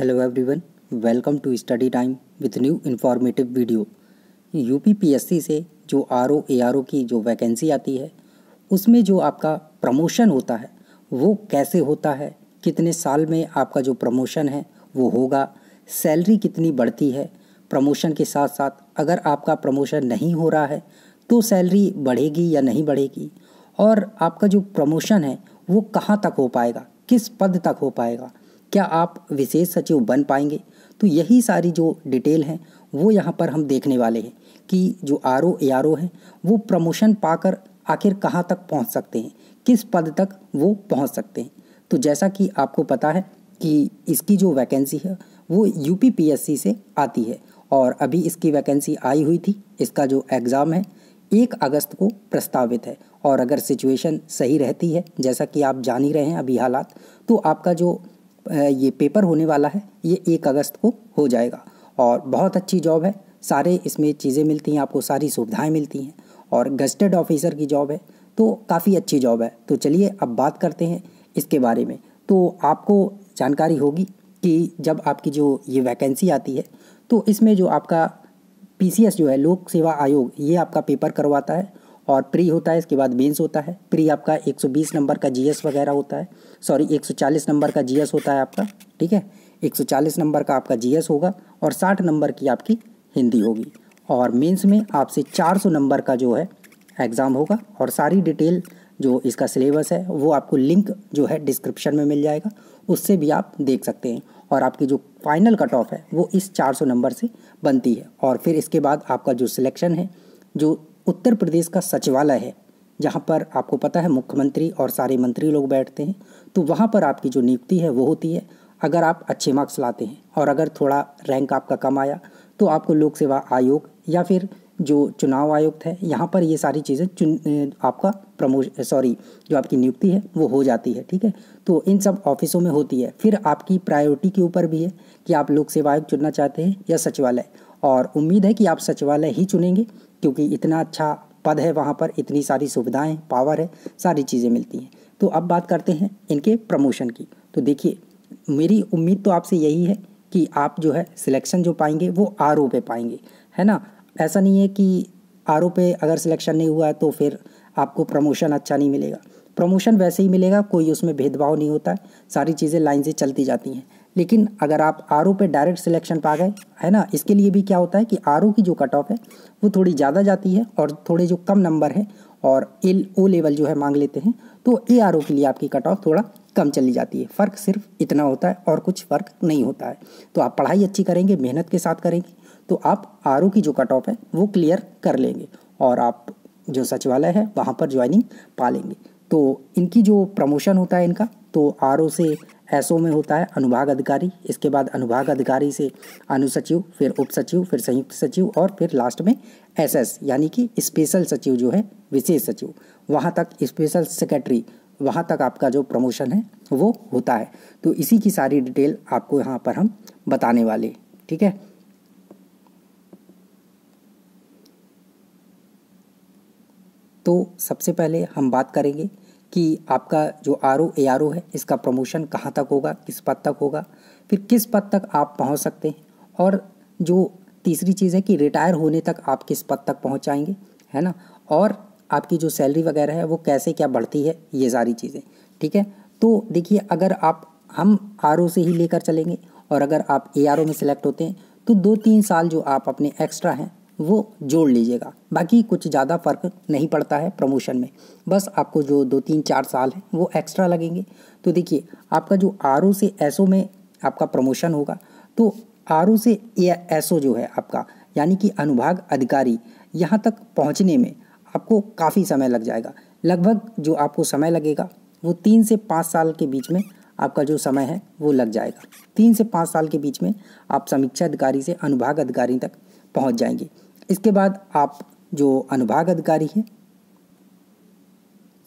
Hello everyone welcome to study time with new informative video UP PSC से जो R O A R O की जो vacancy आती है, उसमें जो आपका प्रमोशन होता है, वो कैसे होता है, कितने साल में आपका जो प्रमोशन है, वो होगा सैलरी कितनी बढ़ती है प्रमोशन के साथ साथ अगर आपका प्रमोशन नहीं हो रहा है तो सैलरी बढ़ेगी या नहीं बढ़ेगी, और आपका जो प्रमोशन है, वो कहाँ तक हो पाएगा, किस पद तक हो पाएगा क्या आप विशेष सचिव बन पाएँगे? तो यही सारी जो डिटेल हैं, वो यहाँ पर हम देखने वाले हैं कि जो R O, A R O हैं, वो प्रमोशन पाकर आखिर कहाँ तक पहुँच सकते हैं? किस पद तक वो पहुँच सकते हैं? तो जैसा कि आपको पता है कि इसकी जो वैकेंसी है, वो यू पी से आती है और अभी इसकी वैकेंसी आई हुई थी, इसका जो एग्ज़ाम है, एक अगस्त को प्रस्तावित है। और अगर सिचुएशन सही रहती है, जैसा कि आप जान ही रहे हैं अभी हालात तो आपका जो ये पेपर होने वाला है, ये एक अगस्त को हो जाएगा। और बहुत अच्छी जॉब है, सारे इसमें चीज़ें मिलती हैं, आपको सारी सुविधाएँ मिलती हैं। और गजटेड ऑफिसर की जॉब है तो काफ़ी अच्छी जॉब है। तो चलिए अब बात करते हैं इसके बारे में। तो आपको जानकारी होगी कि जब आपकी जो ये वैकेंसी आती है तो इसमें जो आपका पीसीएस जो है, लोक सेवा आयोग, ये आपका पेपर करवाता है। और प्री होता है, इसके बाद मेंस होता है। प्री आपका 120 नंबर का जीएस वगैरह होता है। सॉरी 140 नंबर का जीएस होता है आपका, ठीक है? 140 नंबर का आपका जीएस होगा और 60 नंबर की आपकी हिंदी होगी। और मेंस में आपसे 400 नंबर का जो है एग्ज़ाम होगा और सारी डिटेल जो इसका सिलेबस है, वो आपको लिंक जो है डिस्क्रिप्शन में मिल जाएगा। उससे भी आप देख सकते हैं। और आपकी जो फाइनल कट ऑफ़ है, वो इस 400 नंबर से बनती है। और फिर इसके बाद आपका जो सिलेक्शन है, जो उत्तर प्रदेश का सचिवालय है, जहाँ पर आपको पता है मुख्यमंत्री और सारे मंत्री लोग बैठते हैं। तो वहाँ पर आपकी जो नियुक्ति है, वो होती है। अगर आप अच्छे मार्क्स लाते हैं और अगर थोड़ा रैंक आपका कम आया तो आपको लोक सेवा आयोग या फिर जो चुनाव आयुक्त है, यहाँ पर ये सारी चीज़ें चुन आपका प्रमोश सॉरी, जो आपकी नियुक्ति है, वो हो जाती है, ठीक है? तो इन सब ऑफिसों में होती है। फिर आपकी प्रायोरिटी के ऊपर भी है कि आप लोक सेवा आयोग चुनना चाहते हैं या सचिवालय। और उम्मीद है कि आप सचिवालय ही चुनेंगे, क्योंकि इतना अच्छा पद है वहाँ पर, इतनी सारी सुविधाएँ पावर है, सारी चीज़ें मिलती हैं। तो अब बात करते हैं इनके प्रमोशन की। तो देखिए, मेरी उम्मीद तो आपसे यही है कि आप जो है सिलेक्शन जो पाएँगे, वो आरओ पे पाएँगे, है ना? ऐसा नहीं है कि आरओ पे अगर सिलेक्शन नहीं हुआ है तो फिर आपको प्रमोशन अच्छा नहीं मिलेगा। प्रमोशन वैसे ही मिलेगा, कोई उसमें भेदभाव नहीं होता है, सारी चीज़ें लाइन से चलती जाती हैं। लेकिन अगर आप आरओ पे डायरेक्ट सिलेक्शन पा गए, है ना, इसके लिए भी क्या होता है कि आरओ की जो कट ऑफ़ है, वो थोड़ी ज़्यादा जाती है और थोड़े जो कम नंबर है और एल ओ लेवल जो है मांग लेते हैं तो ए आर के लिए आपकी कट ऑफ़ थोड़ा कम चली जाती है। फ़र्क सिर्फ़ इतना होता है और कुछ फ़र्क नहीं होता है। तो आप पढ़ाई अच्छी करेंगे, मेहनत के साथ करेंगे तो आप आरओ की जो कट ऑफ़ है, वो क्लियर कर लेंगे और आप जो सचिवालय है, वहाँ पर ज्वाइनिंग पा लेंगे। तो इनकी जो प्रमोशन होता है इनका तो आरओ से एसओ में होता है, अनुभाग अधिकारी, इसके बाद अनुभाग अधिकारी से अनुसचिव, फिर उप सचिव फिर संयुक्त सचिव और फिर लास्ट में एसएस यानी कि स्पेशल सचिव जो है, विशेष सचिव। वहाँ तक स्पेशल सेक्रेटरी वहाँ तक आपका जो प्रमोशन है, वो होता है। तो इसी की सारी डिटेल आपको यहाँ पर हम बताने वाले ठीक है? तो सबसे पहले हम बात करेंगे कि आपका जो R O A R O है, इसका प्रमोशन कहाँ तक होगा, किस पद तक होगा, फिर किस पद तक आप पहुँच सकते हैं, और जो तीसरी चीज़ है कि रिटायर होने तक आप किस पद तक पहुँच जाएँगे है ना, और आपकी जो सैलरी वगैरह है, वो कैसे क्या बढ़ती है, ये सारी चीज़ें, ठीक है? तो देखिए, अगर आप, हम आर ओ से ही लेकर चलेंगे, और अगर आप ए आर ओ में सिलेक्ट होते हैं तो दो तीन साल जो आप अपने एक्स्ट्रा हैं वो जोड़ लीजिएगा। बाकी कुछ ज़्यादा फ़र्क नहीं पड़ता है प्रमोशन में। बस आपको जो दो तीन चार साल है, वो एक्स्ट्रा लगेंगे। तो देखिए, आपका जो आरओ से एसओ में आपका प्रमोशन होगा तो आरओ से एस जो है आपका, यानी कि अनुभाग अधिकारी, यहाँ तक पहुँचने में आपको काफ़ी समय लग जाएगा। लगभग जो आपको समय लगेगा, वो तीन से पाँच साल के बीच में आपका जो समय है, वो लग जाएगा। तीन से पाँच साल के बीच में आप समीक्षा अधिकारी से अनुभाग अधिकारी तक पहुँच जाएँगे। इसके बाद आप जो अनुभाग अधिकारी हैं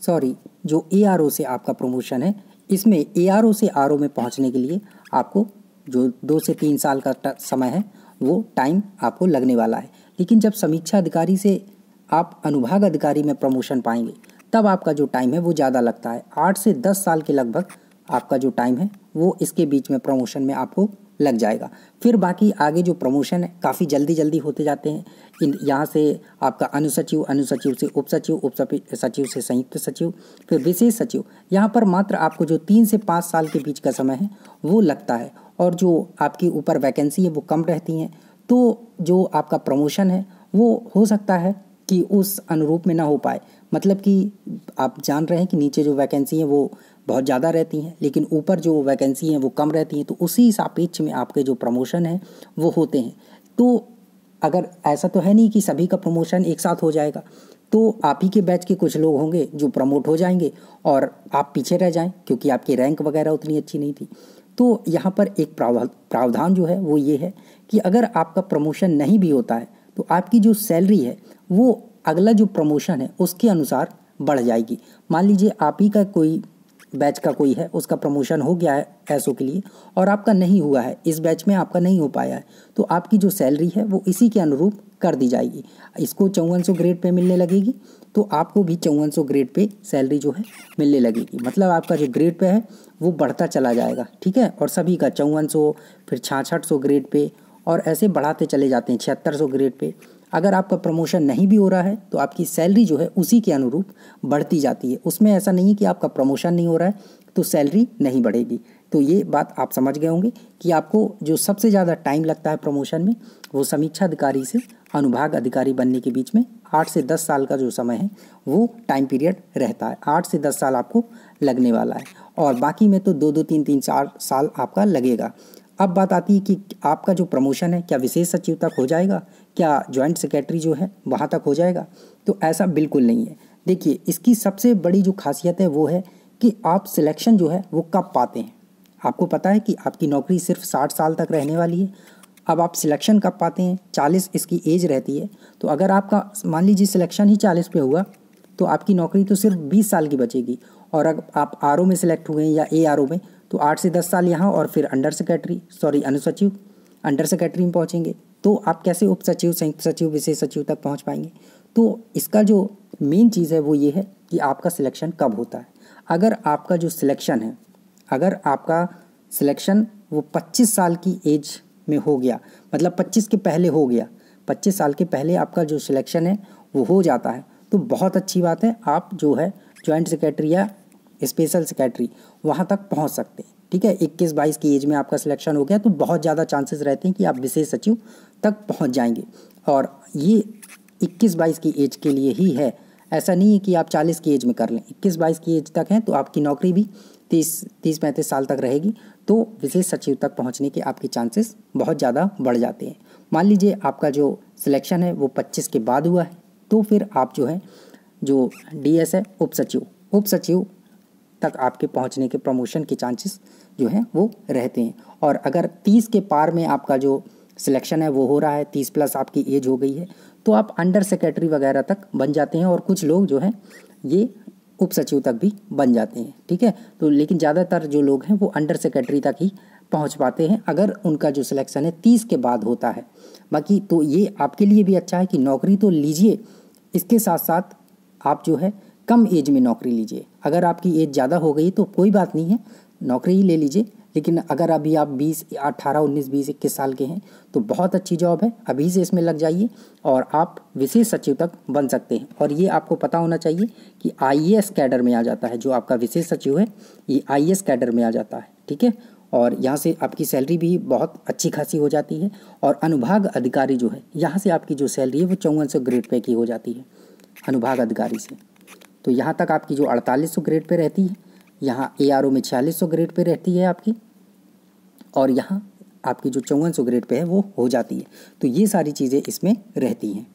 सॉरी जो एआरओ से आपका प्रमोशन है, इसमें एआरओ से आरओ में पहुँचने के लिए आपको जो दो से तीन साल का समय है, वो टाइम आपको लगने वाला है। लेकिन जब समीक्षा अधिकारी से आप अनुभाग अधिकारी में प्रमोशन पाएँगे, तब आपका जो टाइम है, वो ज़्यादा लगता है। आठ से दस साल के लगभग आपका जो टाइम है, वो इसके बीच में प्रमोशन में आपको लग जाएगा। फिर बाकी आगे जो प्रमोशन है, काफ़ी जल्दी जल्दी होते जाते हैं। इन, यहाँ से आपका अनुसचिव अनुसचिव से उप सचिव उप सचिव से संयुक्त सचिव, फिर विशेष सचिव। यहाँ पर मात्र आपको जो तीन से पाँच साल के बीच का समय है, वो लगता है। और जो आपकी ऊपर वैकेंसी है, वो कम रहती हैं। तो जो आपका प्रमोशन है, वो हो सकता है कि उस अनुरूप में ना हो पाए। मतलब कि आप जान रहे हैं कि नीचे जो वैकेंसी है, वो बहुत ज़्यादा रहती हैं, लेकिन ऊपर जो वैकेंसी हैं वो कम रहती हैं तो उसी सापेक्ष में आपके जो प्रमोशन हैं वो होते हैं। तो अगर ऐसा तो है नहीं कि सभी का प्रमोशन एक साथ हो जाएगा तो आप ही के बैच के कुछ लोग होंगे जो प्रमोट हो जाएँगे और आप पीछे रह जाएँ, क्योंकि आपकी रैंक वगैरह उतनी अच्छी नहीं थी। तो यहाँ पर एक प्रावधान जो है वो ये है कि अगर आपका प्रमोशन नहीं भी होता है तो आपकी जो सैलरी है वो अगला जो प्रमोशन है उसके अनुसार बढ़ जाएगी। मान लीजिए आप ही का कोई बैच का कोई है, उसका प्रमोशन हो गया है ऐसो के लिए और आपका नहीं हुआ है, इस बैच में आपका नहीं हो पाया है तो आपकी जो सैलरी है वो इसी के अनुरूप कर दी जाएगी। इसको चौवन सौ ग्रेड पे मिलने लगेगी तो आपको भी चौवन सौ ग्रेड पे सैलरी जो है मिलने लगेगी। मतलब आपका जो ग्रेड पे है, वो बढ़ता चला जाएगा, ठीक है? और सभी का चौवन सौ, फिर छाछठ सौ ग्रेड पे और ऐसे बढ़ाते चले जाते हैं, छिहत्तर सौ ग्रेड पे। अगर आपका प्रमोशन नहीं भी हो रहा है तो आपकी सैलरी जो है उसी के अनुरूप बढ़ती जाती है। उसमें ऐसा नहीं है कि आपका प्रमोशन नहीं हो रहा है तो सैलरी नहीं बढ़ेगी। तो ये बात आप समझ गए होंगे कि आपको जो सबसे ज़्यादा टाइम लगता है प्रमोशन में, वो समीक्षा अधिकारी से अनुभाग अधिकारी बनने के बीच में आठ से दस साल का जो समय है, वो टाइम पीरियड रहता है। आठ से दस साल आपको लगने वाला है। और बाकी में तो दो दो, तीन तीन, चार साल आपका लगेगा। अब बात आती है कि आपका जो प्रमोशन है, क्या विशेष सचिव तक हो जाएगा? क्या जॉइंट सेक्रेटरी जो है, वहाँ तक हो जाएगा? तो ऐसा बिल्कुल नहीं है। देखिए, इसकी सबसे बड़ी जो खासियत है वो है कि आप सिलेक्शन जो है, वो कब पाते हैं? आपको पता है कि आपकी नौकरी सिर्फ़ साठ साल तक रहने वाली है। अब आप सिलेक्शन कब पाते हैं? चालीस इसकी एज रहती है। तो अगर आपका, मान लीजिए सिलेक्शन ही चालीस पे हुआ तो आपकी नौकरी तो सिर्फ़ बीस साल की बचेगी। और अगर आप आरओ में सिलेक्ट हुए या ए आर में तो आठ से दस साल यहाँ और फिर अंडर सेक्रेटरी सॉरी अनुसचिव अंडर सेक्रेटरी में पहुँचेंगे। तो आप कैसे उप सचिव, संयुक्त सचिव, विशेष सचिव तक पहुँच पाएँगे? तो इसका जो मेन चीज़ है वो ये है कि आपका सिलेक्शन कब होता है। अगर आपका जो सिलेक्शन है, अगर आपका सिलेक्शन वो 25 साल की एज में हो गया मतलब 25 के पहले हो गया 25 साल के पहले आपका जो सिलेक्शन है वो हो जाता है तो बहुत अच्छी बात है। आप जो है जॉइंट सेक्रेटरी या स्पेशल सेक्रेटरी वहाँ तक पहुँच सकते हैं। ठीक है? इक्कीस बाईस की एज में आपका सिलेक्शन हो गया तो बहुत ज़्यादा चांसेस रहते हैं कि आप विशेष सचिव तक पहुँच जाएँगे। और ये इक्कीस बाईस की एज के लिए ही है। ऐसा नहीं है कि आप चालीस की एज में कर लें। इक्कीस बाईस की एज तक हैं तो आपकी नौकरी भी तीस तीस पैंतीस साल तक रहेगी। तो विशेष सचिव तक पहुँचने के आपके चांसेस बहुत ज़्यादा बढ़ जाते हैं। मान लीजिए आपका जो सिलेक्शन है, वो पच्चीस के बाद हुआ है तो फिर आप जो है, जो डी है, उप सचिव। उप सचिव तक आपके पहुँचने के प्रमोशन के चांसेस जो हैं वो रहते हैं। और अगर तीस के पार में आपका जो सिलेक्शन है वो हो रहा है, तीस प्लस आपकी एज हो गई है तो आप अंडर सेक्रेटरी वगैरह तक बन जाते हैं और कुछ लोग जो हैं ये उप सचिव तक भी बन जाते हैं, ठीक है? तो लेकिन ज़्यादातर जो लोग हैं वो अंडर सेक्रेटरी तक ही पहुँच पाते हैं अगर उनका जो सिलेक्शन है तीस के बाद होता है। बाकी तो ये आपके लिए भी अच्छा है कि नौकरी तो लीजिए, इसके साथ साथ आप जो है कम एज में नौकरी लीजिए। अगर आपकी एज ज़्यादा हो गई तो कोई बात नहीं है, नौकरी ही ले लीजिए। लेकिन अगर अभी आप 20 अठारह, उन्नीस, बीस, इक्कीस साल के हैं तो बहुत अच्छी जॉब है। अभी से इसमें लग जाइए और आप विशेष सचिव तक बन सकते हैं। और ये आपको पता होना चाहिए कि आई ए कैडर में आ जाता है, जो आपका विशेष सचिव है, ये आई ए कैडर में आ जाता है, ठीक है? और यहाँ से आपकी सैलरी भी बहुत अच्छी खासी हो जाती है और अनुभाग अधिकारी जो है, यहाँ से आपकी जो सैलरी है, वो चौवन सौ ग्रेड पे की हो जाती है, अनुभाग अधिकारी से। तो यहाँ तक आपकी जो अड़तालीस सौ ग्रेड पे रहती है, यहाँ ए आर ओ में छियालीस सौ ग्रेड पे रहती है आपकी, और यहाँ आपकी जो चौवन सौ ग्रेड पे है वो हो जाती है। तो ये सारी चीज़ें इसमें रहती हैं।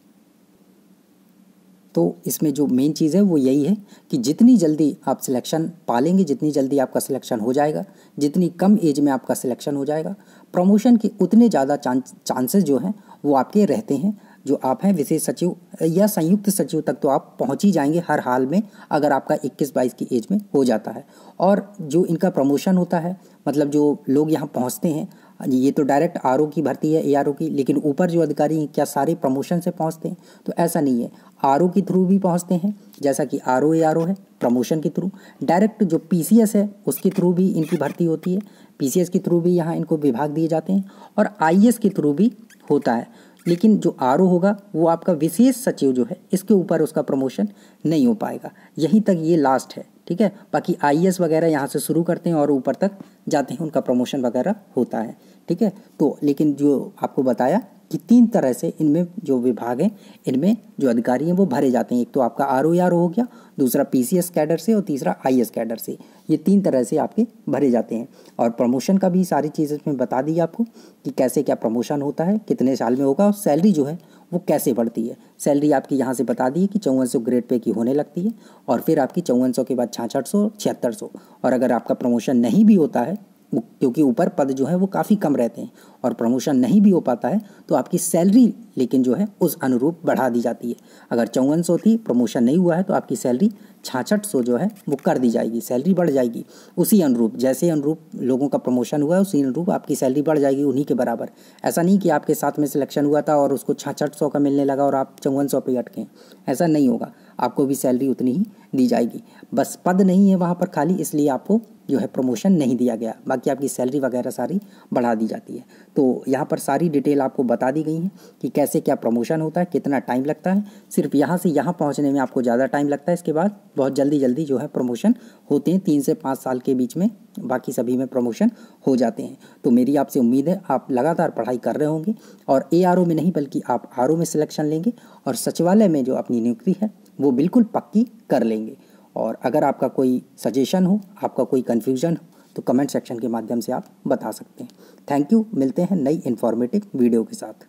तो इसमें जो मेन चीज़ है वो यही है कि जितनी जल्दी आप सिलेक्शन पालेंगे, जितनी जल्दी आपका सिलेक्शन हो जाएगा, जितनी कम एज में आपका सिलेक्शन हो जाएगा प्रमोशन के उतने ज़्यादा चांस चांसेस जो हैं वो आपके रहते हैं। जो आप हैं, विशेष सचिव, या संयुक्त सचिव तक तो आप पहुँच ही जाएँगे हर हाल में, अगर आपका 21-22 की एज में हो जाता है। और जो इनका प्रमोशन होता है मतलब जो लोग यहाँ पहुँचते हैं, ये तो डायरेक्ट आरओ की भर्ती है, एआरओ की, लेकिन ऊपर जो अधिकारी हैं, क्या सारे प्रमोशन से पहुँचते हैं? तो ऐसा नहीं है। आरओ के थ्रू भी पहुँचते हैं, जैसा कि आर ओ है, प्रमोशन के थ्रू। डायरेक्ट जो पी सी एस है, उसके थ्रू भी इनकी भर्ती होती है। पी सी एस के थ्रू भी यहाँ इनको विभाग दिए जाते हैं, और आई के थ्रू भी होता है। लेकिन जो आरओ होगा, वो आपका विशेष सचिव जो है, इसके ऊपर उसका प्रमोशन नहीं हो पाएगा। यहीं तक ये लास्ट है, ठीक है? बाकी आई वगैरह यहाँ से शुरू करते हैं और ऊपर तक जाते हैं, उनका प्रमोशन वगैरह होता है। ठीक है? तो लेकिन जो आपको बताया कि तीन तरह से इनमें जो विभाग हैं, इनमें जो अधिकारी हैं वो भरे जाते हैं। एक तो आपका आर ओ आर हो गया, दूसरा पी सी एस कैडर से और तीसरा आई एस कैडर से। ये तीन तरह से आपके भरे जाते हैं। और प्रमोशन का भी सारी चीज़ें इसमें बता दी आपको कि कैसे क्या प्रमोशन होता है, कितने साल में होगा और सैलरी जो है वो कैसे बढ़ती है। सैलरी आपकी यहाँ से बता दी कि चौवन सौ ग्रेड पे की होने लगती है और फिर आपकी चौवन सौ के बाद छाछठ सौ, छिहत्तर सौ। और अगर आपका प्रमोशन नहीं भी होता है क्योंकि ऊपर पद जो है वो काफ़ी कम रहते हैं और प्रमोशन नहीं भी हो पाता है तो आपकी सैलरी लेकिन जो है उस अनुरूप बढ़ा दी जाती है। अगर चौवन सौ थी प्रमोशन नहीं हुआ है तो आपकी सैलरी छाछठ सौ जो है वो कर दी जाएगी सैलरी बढ़ जाएगी। उसी अनुरूप, जैसे अनुरूप लोगों का प्रमोशन हुआ है उसी अनुरूप आपकी सैलरी बढ़ जाएगी उन्हीं के बराबर। ऐसा नहीं कि आपके साथ में सिलेक्शन हुआ था और उसको छाछठ सौ का मिलने लगा और आप चौवन सौ पर अटके ऐसा नहीं होगा, आपको भी सैलरी उतनी ही दी जाएगी। बस पद नहीं है वहाँ पर खाली, इसलिए आपको जो है प्रमोशन नहीं दिया गया। बाकी आपकी सैलरी वगैरह सारी बढ़ा दी जाती है। तो यहाँ पर सारी डिटेल आपको बता दी गई है कि कैसे क्या प्रमोशन होता है, कितना टाइम लगता है। सिर्फ़ यहाँ से यहाँ पहुँचने में आपको ज़्यादा टाइम लगता है। इसके बाद बहुत जल्दी जल्दी जो है प्रमोशन होते हैं। तीन से पाँच साल के बीच में बाकी सभी में प्रमोशन हो जाते हैं। तो मेरी आपसे उम्मीद है, आप लगातार पढ़ाई कर रहे होंगे और एआरओ में नहीं, बल्कि आप आरओ में सिलेक्शन लेंगे और सचिवालय में जो अपनी नियुक्ति है, वो बिल्कुल पक्की कर लेंगे। और अगर आपका कोई सजेशन हो, आपका कोई कन्फ्यूज़न हो तो कमेंट सेक्शन के माध्यम से आप बता सकते हैं। थैंक यू मिलते हैं नई इन्फॉर्मेटिव वीडियो के साथ।